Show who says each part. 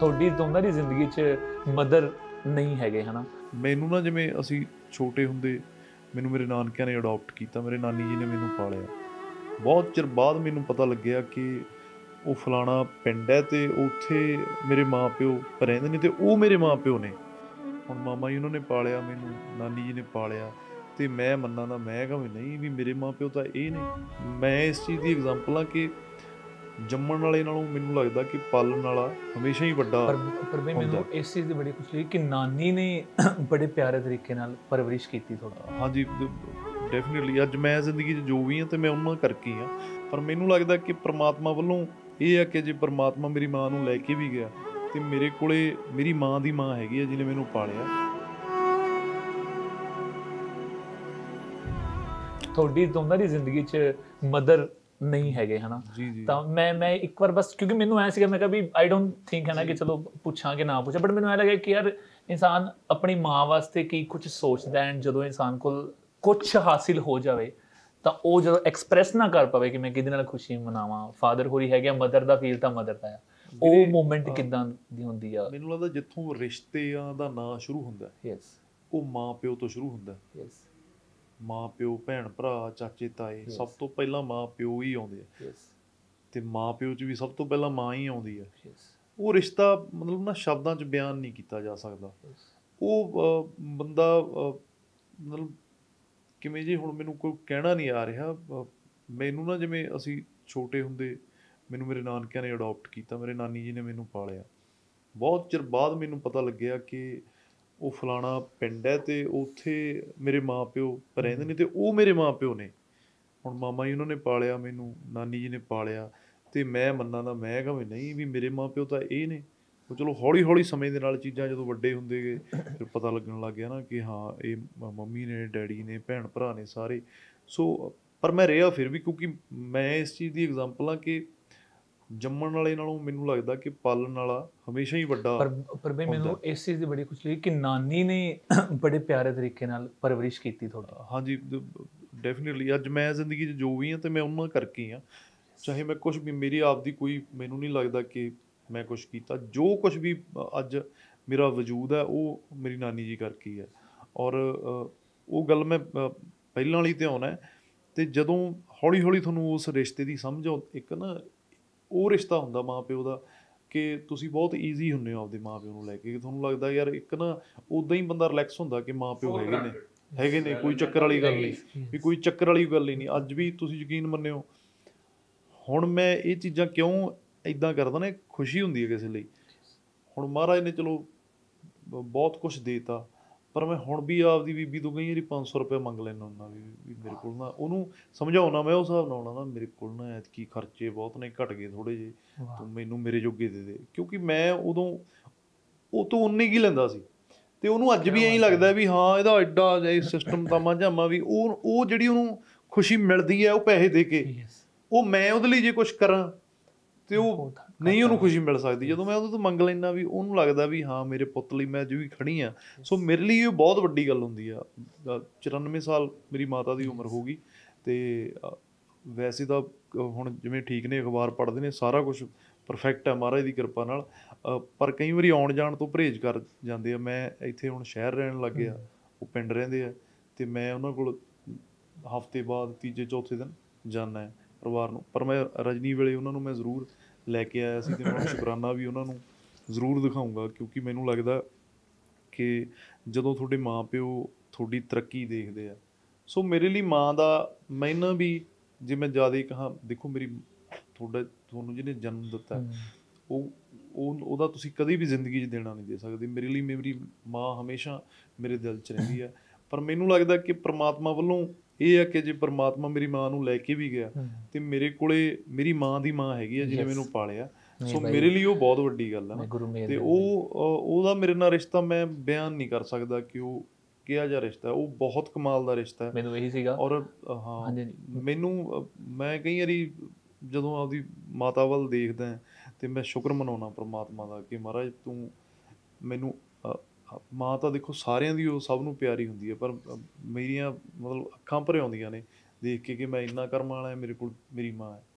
Speaker 1: ਤੁਹਾਡੀ ਦੋਨਾਂ ਦੀ ਜ਼ਿੰਦਗੀ 'ਚ ਮਦਰ ਨਹੀਂ ਹੈਗੇ, ਹਨਾ?
Speaker 2: ਮੈਨੂੰ ਨਾ ਜਿਵੇਂ ਅਸੀਂ ਛੋਟੇ ਹੁੰਦੇ, ਮੈਨੂੰ ਮੇਰੇ ਨਾਨਕਿਆਂ ਨੇ ਅਡਾਪਟ ਕੀਤਾ, ਮੇਰੇ ਨਾਨੀ ਜੀ ਨੇ ਮੈਨੂੰ ਪਾਲਿਆ। ਬਹੁਤ ਚਿਰ ਬਾਅਦ ਮੈਨੂੰ ਪਤਾ ਲੱਗਿਆ ਕਿ ਉਹ ਫਲਾਣਾ ਪਿੰਡ ਹੈ ਤੇ ਉੱਥੇ ਮੇਰੇ ਮਾਪਿਓ ਰਹਿੰਦੇ ਨੇ ਤੇ ਉਹ ਮੇਰੇ ਮਾਪਿਓ ਨੇ। ਹੁਣ ਮਾਮਾ ਜੀ ਉਹਨਾਂ ਨੇ ਪਾਲਿਆ, ਮੈਨੂੰ ਨਾਨੀ ਜੀ ਨੇ ਪਾਲਿਆ ਤੇ ਮੈਂ ਮੰਨਾਂ ਦਾ ਮੈਂ ਕਹਾਂ ਵੀ ਨਹੀਂ ਵੀ ਮੇਰੇ ਮਾਪਿਓ ਤਾਂ ਇਹ ਨੇ। ਮੈਂ ਇਸ ਚੀਜ਼ ਦੀ ਐਗਜ਼ਾਮਪਲ ਆ ਕਿ ਜੰਮਣ ਵਾਲੇ ਨਾਲੋਂ ਮੈਨੂੰ ਲੱਗਦਾ ਕਿ ਪਾਲਣ ਵਾਲਾ ਹਮੇਸ਼ਾ ਹੀ ਵੱਡਾ
Speaker 1: ਪਰ ਪਰ ਮੈਨੂੰ। ਇਸ ਚੀਜ਼ ਦੀ ਬੜੀ ਖੁਸ਼ੀ ਹੋਈ ਕਿ ਨਾਨੀ ਨੇ ਬੜੇ ਪਿਆਰੇ ਤਰੀਕੇ ਨਾਲ ਪਰਵਰਿਸ਼ ਕੀਤੀ ਤੁਹਾਡੀ।
Speaker 2: ਹਾਂਜੀ ਡੈਫੀਨਿਟਲੀ ਅੱਜ ਮੈਂ ਜ਼ਿੰਦਗੀ 'ਚ ਜੋ ਵੀ ਹਾਂ ਤੇ ਮੈਂ ਉਹਨਾਂ ਕਰਕੇ ਹੀ ਪਰ ਮੈਨੂੰ ਲੱਗਦਾ ਕਿ ਪ੍ਰਮਾਤਮਾ ਵੱਲੋਂ ਇਹ ਹੈ ਕਿ ਜੇ ਪ੍ਰਮਾਤਮਾ ਮੇਰੀ ਮਾਂ ਨੂੰ ਲੈ ਕੇ ਵੀ ਗਿਆ ਤੇ ਮੇਰੇ ਕੋਲੇ ਮੇਰੀ ਮਾਂ ਦੀ ਮਾਂ ਹੈਗੀ ਹੈ ਜਿਹਨੇ ਮੈਨੂੰ ਪਾਲਿਆ।
Speaker 1: ਤੁਹਾਡੀ ਦੋਨਾਂ ਦੀ ਜ਼ਿੰਦਗੀ 'ਚ ਮਦਰ ਨਹੀਂ ਹੈਗੇ ਹਨਾ? ਤਾਂ ਮੈਂ ਮੈਂ ਇੱਕ ਵਾਰ ਬਸ ਕਿਉਂਕਿ ਮੈਨੂੰ ਐ ਸੀਗਾ ਮੈਂ ਕਿਹਾ ਵੀ ਆਈ ਡੋਨਟ ਥਿੰਕ ਹੈ ਨਾ ਕਿ ਚਲੋ ਪੁੱਛਾਂ ਕਿ ਨਾ ਪੁੱਛਾਂ ਬਟ ਮੈਨੂੰ ਐ ਲੱਗਿਆ ਕਿ ਯਾਰ ਇਨਸਾਨ ਆਪਣੀ ਮਾਂ ਵਾਸਤੇ ਕੀ ਕੁਝ ਸੋਚਦਾ ਹੈ ਜਦੋਂ ਇਨਸਾਨ ਕੋਲ ਕੁਝ ਹਾਸਿਲ ਹੋ ਜਾਵੇ ਤਾਂ ਉਹ ਜਦੋਂ ਐਕਸਪ੍ਰੈਸ ਨਾ ਕਰ ਪਾਵੇ ਕਿ ਮੈਂ ਕਿਹਦੇ ਨਾਲ ਖੁਸ਼ੀ ਮਨਾਵਾਂ ਫਾਦਰ ਹੋਰੀ ਹੈਗਾ ਮਦਰ ਦਾ ਫੀਲ ਤਾਂ ਮਦਰ ਦਾ ਆ। ਉਹ ਮੂਮੈਂਟ। ਕਿਦਾਂ ਦੀ ਹੁੰਦੀ ਆ?
Speaker 2: ਮੈਨੂੰ ਲੱਗਦਾ ਜਿੱਥੋਂ ਰਿਸ਼ਤਿਆਂ ਦਾ ਨਾਂ ਸ਼ੁਰੂ ਹੁੰਦਾ ਹੈ,
Speaker 1: ਯੈਸ
Speaker 2: ਉਹ ਮਾਂ ਪਿਓ ਤੋਂ ਸ਼ੁਰੂ ਹੁੰਦਾ ਹੈ।
Speaker 1: ਯੈਸ
Speaker 2: ਮਾਂ ਪਿਓ ਭੈਣ ਭਰਾ ਚਾਚੇ ਤਾਏ. ਸਭ ਤੋਂ ਪਹਿਲਾਂ ਮਾਂ ਪਿਓ ਹੀ ਆਉਂਦੇ ਆ। ਤੇ ਮਾਂ ਪਿਓ 'ਚ ਵੀ ਸਭ ਤੋਂ ਪਹਿਲਾਂ ਮਾਂ ਹੀ ਆਉਂਦੀ ਹੈ ਉਹ ਰਿਸ਼ਤਾ ਮਤਲਬ ਨਾ ਸ਼ਬਦਾਂ 'ਚ ਬਿਆਨ ਨਹੀਂ ਕੀਤਾ ਜਾ ਸਕਦਾ। ਉਹ ਬੰਦਾ ਮਤਲਬ ਕਿਵੇਂ ਜੀ ਹੁਣ ਮੈਨੂੰ ਕੋਈ ਕਹਿਣਾ ਨਹੀਂ ਆ ਰਿਹਾ। ਮੈਨੂੰ ਨਾ ਜਿਵੇਂ ਅਸੀਂ ਛੋਟੇ ਹੁੰਦੇ ਮੈਨੂੰ ਮੇਰੇ ਨਾਨਕਿਆਂ ਨੇ ਅਡਾਪਟ ਕੀਤਾ ਮੇਰੇ ਨਾਨੀ ਜੀ ਨੇ ਮੈਨੂੰ ਪਾਲਿਆ। ਬਹੁਤ ਚਿਰ ਬਾਅਦ ਮੈਨੂੰ ਪਤਾ ਲੱਗਿਆ ਕਿ ਉਹ ਫਲਾਣਾ ਪਿੰਡ ਹੈ ਤੇ ਉੱਥੇ ਮੇਰੇ ਮਾਪਿਓ ਰਹਿੰਦੇ ਨੇ ਤੇ ਉਹ ਮੇਰੇ ਮਾਪਿਓ ਨੇ। ਹੁਣ ਮਾਮਾ ਜੀ ਉਹਨਾਂ ਨੇ ਪਾਲਿਆ ਮੈਨੂੰ ਨਾਨੀ ਜੀ ਨੇ ਪਾਲਿਆ ਤੇ ਮੈਂ ਮੰਨਾਂ ਦਾ ਮੈਂ ਕਹਾਂ ਨਹੀਂ ਵੀ ਮੇਰੇ ਮਾਪਿਓ ਤਾਂ ਇਹ ਨੇ। ਉਹ ਚਲੋ ਹੌਲੀ ਹੌਲੀ ਸਮੇਂ ਦੇ ਨਾਲ ਚੀਜ਼ਾਂ ਜਦੋਂ ਵੱਡੇ ਹੁੰਦੇ ਗਏ ਫਿਰ ਪਤਾ ਲੱਗਣ ਲੱਗ ਗਿਆ ਨਾ ਕਿ ਹਾਂ ਇਹ ਮ- ਮੰਮੀ ਨੇ ਡੈਡੀ ਨੇ ਭੈਣ ਭਰਾ ਨੇ ਸਾਰੇ। ਸੋ ਪਰ ਮੈਂ ਰਿਹਾ ਫਿਰ ਵੀ ਕਿਉਂਕਿ ਮੈਂ ਇਸ ਚੀਜ਼ ਦੀ ਐਗਜ਼ਾਮਪਲ ਆ ਕਿ ਜੰਮਣ ਵਾਲੇ ਨਾਲੋਂ ਮੈਨੂੰ ਲੱਗਦਾ ਕਿ ਪਾਲਣ ਵਾਲਾ ਹਮੇਸ਼ਾ ਹੀ ਵੱਡਾ
Speaker 1: ਪਰ ਪਰ ਬਈ ਮੈਨੂੰ। ਇਸ ਚੀਜ਼ ਦੀ ਬੜੀ ਖੁਸ਼ੀ ਹੋਈ ਕਿ ਨਾਨੀ ਨੇ ਬੜੇ ਪਿਆਰੇ ਤਰੀਕੇ ਨਾਲ ਪਰਵਰਿਸ਼ ਕੀਤੀ ਤੁਹਾਡੀ।
Speaker 2: ਹਾਂਜੀ ਡੈਫੀਨਿਟਲੀ ਅੱਜ ਮੈਂ ਜ਼ਿੰਦਗੀ 'ਚ ਜੋ ਵੀ ਹਾਂ ਤੇ ਮੈਂ ਉਹਨਾਂ ਕਰਕੇ ਹੀ ਚਾਹੇ ਮੈਂ ਕੁਝ ਵੀ ਮੇਰੀ ਆਪਦੀ ਕੋਈ ਮੈਨੂੰ ਨਹੀਂ ਲੱਗਦਾ ਕਿ ਮੈਂ ਕੁਝ ਕੀਤਾ। ਜੋ ਕੁਝ ਵੀ ਅੱਜ ਮੇਰਾ ਵਜੂਦ ਹੈ ਉਹ ਮੇਰੀ ਨਾਨੀ ਜੀ ਕਰਕੇ ਹੀ ਹੈ। ਔਰ ਉਹ ਗੱਲ ਮੈਂ ਪਹਿਲਾਂ ਵਾਲੀ ਤੇ ਆਉਣਾ ਤੇ ਜਦੋਂ ਹੌਲੀ ਹੌਲੀ ਤੁਹਾਨੂੰ ਉਸ ਰਿਸ਼ਤੇ ਦੀ ਸਮਝ ਇੱਕ ਨਾ ਉਹ ਰਿਸ਼ਤਾ ਹੁੰਦਾ ਮਾਂ ਪਿਓ ਦਾ ਕਿ ਤੁਸੀਂ ਬਹੁਤ ਈਜ਼ੀ ਹੁੰਨੇ ਹੋ ਆਪਦੇ ਮਾਂ ਪਿਓ ਨੂੰ ਲੈ ਕੇ। ਤੁਹਾਨੂੰ ਲੱਗਦਾ ਯਾਰ ਇੱਕ ਨਾ ਉਦਾਂ ਹੀ ਬੰਦਾ ਰਿਲੈਕਸ ਹੁੰਦਾ ਕਿ ਮਾਂ ਪਿਓ ਹੈਗੇ ਨੇ ਹੈਗੇ ਨੇ ਕੋਈ ਚੱਕਰ ਵਾਲੀ ਗੱਲ ਨਹੀਂ। ਵੀ ਕੋਈ ਚੱਕਰ ਵਾਲੀ ਗੱਲ ਹੀ ਨਹੀਂ। ਅੱਜ ਵੀ ਤੁਸੀਂ ਯਕੀਨ ਮੰਨਿਓ ਹੁਣ ਮੈਂ ਇਹ ਚੀਜ਼ਾਂ ਕਿਉਂ ਇਦਾਂ ਕਰਦਾ ਨਾ ਖੁਸ਼ੀ ਹੁੰਦੀ ਹੈ ਕਿਸੇ ਲਈ। ਹੁਣ ਮਹਾਰਾਜ ਨੇ ਚਲੋ ਬਹੁਤ ਕੁਝ ਦੇਤਾ। ਪਰ ਮੈਂ ਹੁਣ ਵੀ ਆਪਦੀ ਬੀਬੀ ਤੋਂ ਕਈ ਵਾਰੀ 500 ਰੁਪਏ ਮੰਗ ਲੈਣਾ ਹੁੰਦਾ ਵੀ ਵੀ ਮੇਰੇ ਕੋਲ ਨਾ ਉਹਨੂੰ ਸਮਝਾਉਣਾ ਮੈਂ ਉਸ ਹਿਸਾਬ ਨਾਲ ਆਉਣਾ ਨਾ ਮੇਰੇ ਕੋਲ ਨਾ ਐਤਕੀ ਖਰਚੇ ਬਹੁਤ ਨੇ ਘਟ ਗਏ ਥੋੜੇ ਜਿਹੇ ਤੂੰ ਮੈਨੂੰ ਮੇਰੇ ਜੋਗੇ ਦੇ ਦੇ। ਕਿਉਂਕਿ ਮੈਂ ਉਦੋਂ ਉਹ ਤੋਂ ਉਨੀ ਕੀ ਲੈਂਦਾ ਸੀ? ਤੇ ਉਹਨੂੰ ਅੱਜ ਵੀ ਐਂ ਲੱਗਦਾ ਵੀ ਹਾਂ ਇਹਦਾ ਐਡਾ ਜਿਹਾ ਸਿਸਟਮ ਤਾਮਾ ਜਾਮਾ ਵੀ ਉਹ ਉਹ ਜਿਹੜੀ ਉਹਨੂੰ ਖੁਸ਼ੀ ਮਿਲਦੀ ਹੈ ਉਹ ਪੈਸੇ ਦੇ ਕੇ ਉਹ ਮੈਂ ਉਹਦੇ ਲਈ ਜੇ ਕੁਝ ਕਰਾਂ ਤੇ ਉਹ ਨਹੀਂ ਉਹਨੂੰ ਖੁਸ਼ੀ ਮਿਲ ਸਕਦੀ। ਜਦੋਂ ਮੈਂ ਉਹਦੇ ਤੋਂ ਮੰਗ ਲੈਣਾ ਵੀ ਉਹਨੂੰ ਲੱਗਦਾ ਵੀ ਹਾਂ ਮੇਰੇ ਪੁੱਤ ਲਈ ਮੈਂ ਜਿਵੇਂ ਖੜੀ ਆ ਸੋ ਮੇਰੇ ਲਈ ਇਹ ਬਹੁਤ ਵੱਡੀ ਗੱਲ ਹੁੰਦੀ ਆ। ਅ, 94 ਸਾਲ ਮੇਰੀ ਮਾਤਾ ਦੀ ਉਮਰ ਹੋ ਗਈ ਤੇ ਵੈਸੇ ਤਾਂ ਹੁਣ ਜਿਵੇਂ ਠੀਕ ਨੇ ਅਖਬਾਰ ਪੜ੍ਹਦੇ ਨੇ ਸਾਰਾ ਕੁਝ ਪਰਫੈਕਟ ਹੈ ਮਹਾਰਾਜ ਦੀ ਕਿਰਪਾ ਨਾਲ। ਪਰ ਕਈ ਵਾਰੀ ਆਉਣ ਜਾਣ ਤੋਂ ਪਰਹੇਜ਼ ਕਰ ਜਾਂਦੇ ਆ। ਮੈਂ ਇੱਥੇ ਹੁਣ ਸ਼ਹਿਰ ਰਹਿਣ ਲੱਗ ਗਿਆ। ਉਹ ਪਿੰਡ ਰਹਿੰਦੇ ਆ ਤੇ ਮੈਂ ਉਹਨਾਂ ਕੋਲ ਹਫ਼ਤੇ ਬਾਅਦ ਤੀਜੇ ਚੌਥੇ ਦਿਨ ਜਾਣਾ ਹੈ ਪਰਿਵਾਰ ਨੂੰ। ਪਰ ਮੈਂ ਰਜਨੀ ਵੇਲੇ ਉਹਨਾਂ ਨੂੰ ਮੈਂ ਜ਼ਰੂਰ ਲੈ ਕੇ ਆਇਆ ਸੀ ਤੇ ਮੈਂ ਸ਼ੁਕਰਾਨਾ ਵੀ ਉਹਨਾਂ ਨੂੰ ਜ਼ਰੂਰ ਦਿਖਾਉਂਗਾ ਕਿਉਂਕਿ ਮੈਨੂੰ ਲੱਗਦਾ ਕਿ ਜਦੋਂ ਤੁਹਾਡੇ ਮਾਪਿਓ ਤੁਹਾਡੀ ਤਰੱਕੀ ਦੇਖਦੇ ਆ ਸੋ ਮੇਰੇ ਲਈ ਮਾਂ ਦਾ ਮੈਨੂੰ ਵੀ ਜੇ ਮੈਂ ਜ਼ਿਆਦਾ ਕਹਾਂ ਦੇਖੋ ਮੇਰੀ ਤੁਹਾਡਾ ਤੁਹਾਨੂੰ ਜਿਹਨੇ ਜਨਮ ਦਿੱਤਾ ਉਹ ਉਹ ਉਹਦਾ ਤੁਸੀਂ ਕਦੇ ਵੀ ਜ਼ਿੰਦਗੀ 'ਚ ਦੇਣਾ ਨਹੀਂ ਦੇ ਸਕਦੇ। ਮੇਰੇ ਲਈ ਮੇਰੀ ਮਾਂ ਹਮੇਸ਼ਾ ਮੇਰੇ ਦਿਲ 'ਚ ਰਹਿੰਦੀ ਹੈ ਪਰ ਮੈਨੂੰ ਲੱਗਦਾ ਕਿ ਪ੍ਰਮਾਤਮਾ ਵੱਲੋਂ ਇਹ ਹੈ ਕਿ ਜੇ ਪ੍ਰਮਾਤਮਾ ਮੇਰੀ ਮਾਂ ਨੂੰ ਲੈ ਕੇ ਵੀ ਗਿਆ ਤੇ ਮੇਰੇ ਕੋਲੇ ਮੇਰੀ ਮਾਂ ਦੀ ਮਾਂ ਹੈਗੀ ਹੈ ਜਿਹਨੇ. ਮੈਨੂੰ ਪਾਲਿਆ ਸੋ। ਮੇਰੇ ਲਈ ਉਹ ਬਹੁਤ ਵੱਡੀ ਗੱਲ ਹੈ ਤੇ ਉਹ ਉਹਦਾ ਮੇਰੇ ਨਾਲ ਰਿਸ਼ਤਾ ਮੈਂ ਬਿਆਨ ਨਹੀਂ ਕਰ ਸਕਦਾ ਕਿ ਉਹ ਕਿਹਾ ਜਿਹਾ ਰਿਸ਼ਤਾ। ਉਹ ਬਹੁਤ ਕਮਾਲ ਦਾ ਰਿਸ਼ਤਾ ਹੈ
Speaker 1: ਮੈਨੂੰ ਇਹੀ ਸੀਗਾ
Speaker 2: ਔਰ ਹਾਂ। ਮੈਨੂੰ ਮੈਂ ਕਈ ਵਾਰੀ ਜਦੋਂ ਆਪਦੀ ਮਾਤਾ ਵੱਲ ਦੇਖਦਾ ਤੇ ਮੈਂ ਸ਼ੁਕਰ ਮਨਾਉਣਾ ਪ੍ਰਮਾਤਮਾ ਦਾ ਕਿ ਮਹਾਰਾਜ ਤੂੰ ਮੈਨੂੰ ਮਾਂ ਤਾਂ ਦੇਖੋ ਸਾਰਿਆਂ ਦੀ ਉਹ ਸਭ ਨੂੰ ਪਿਆਰੀ ਹੁੰਦੀ ਹੈ, ਪਰ ਮੇਰੀਆਂ ਮਤਲਬ ਅੱਖਾਂ ਭਰ ਆਉਂਦੀਆਂ ਨੇ, ਦੇਖ ਕੇ ਕਿ ਮੈਂ ਇੰਨਾ ਕਰਮ ਵਾਲਾ ਹਾਂ, ਮੇਰੇ ਕੋਲ ਮੇਰੀ ਮਾਂ ਹੈ।